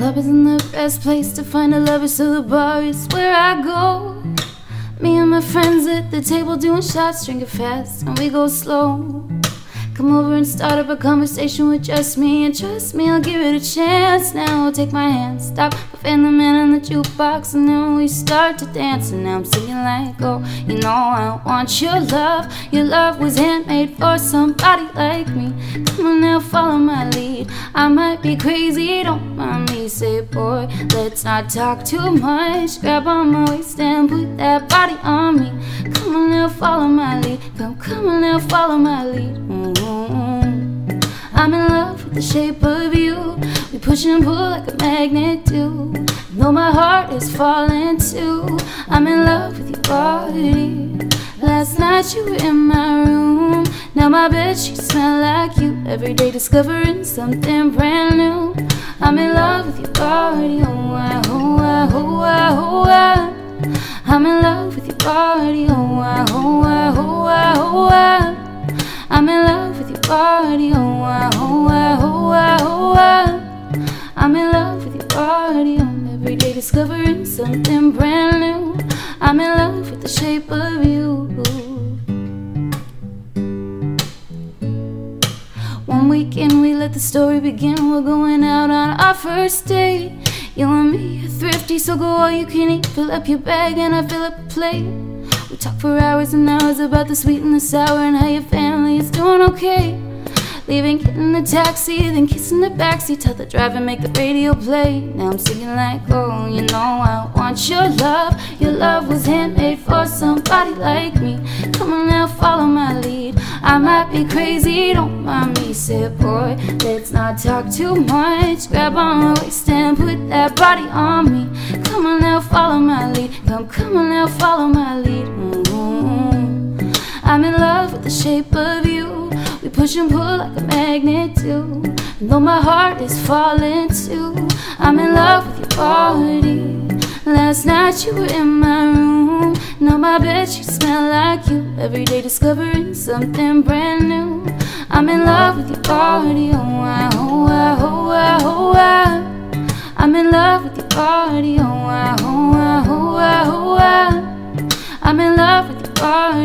isn't the best place to find a lover, so the bar is where I go. Me and my friends at the table doing shots, drinking fast, and we go slow. Come over and start up a conversation with just me. And trust me, I'll give it a chance. Now take my hand, stop, and the man on the jukebox And then we start to dance. And now I'm singing like, oh, you know I want your love. Your love was handmade for somebody like me. Come on now, follow my lead. I might be crazy, don't mind me. Say, boy, let's not talk too much. Grab on my waist and put that body on me. Come on now, follow my lead. Come, come on now, follow my lead the shape of you. We push and pull like a magnet do. Though my heart is falling too. I'm in love with your body. Last night you were in my room. Now my bed sheets smell like you. Every day discovering something brand new. I'm in love with your body. Oh, I, oh, I, oh, I, oh, I. I'm in love with your body. Oh, in love with your body, oh, I, oh, I, oh, I, oh, I. I'm in love with your body, I'm every day discovering something brand new. I'm in love with the shape of you. One weekend we let the story begin. We're going out on our first date. You and me are thrifty, so go all you can eat. Fill up your bag and I fill up a plate. We talk for hours and hours about the sweet and the sour and how your family is doing okay. Leaving, getting the taxi, then kissing the backseat. Tell the driver make the radio play. Now I'm singing like, oh, you know I want your love. Your love was handmade for somebody like me. Come on now, follow my lead. I might be crazy, don't mind me. Say, boy, let's not talk too much. Grab on my waist and put that body on me. Come on now, follow my lead. Come, come on now, follow my lead. The shape of you. We push and pull like a magnet do. And though my heart is falling too, I'm in love with your body. Last night you were in my room. Now my bed sheets smell like you. Every day discovering something brand new. I'm in love with your body. Oh, I, oh, I, oh, I, oh, I. I'm in love with your body. Oh, I, oh, I, oh, I, oh, I. I'm in love with your body.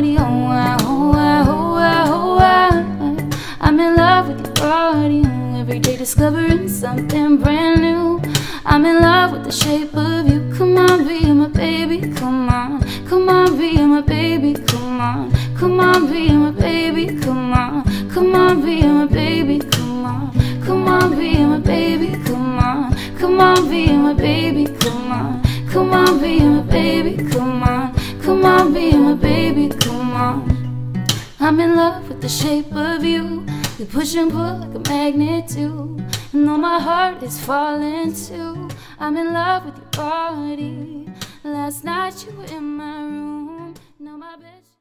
Discovering something brand new. I'm in love with the shape of you. Come on, be my baby. Come on, come on, be my baby. Come on, come on, be my baby. Come on, come on, be my baby. Come on, come on, be my baby. Come on, come on, be my baby. Come on, come on, be my baby. Come on, come on, be my baby. Come on. I'm in love with the shape of you. We push and pull like a magnet do. Though my heart is falling too, I'm in love with your body. Last night you were in my room. Now my bed.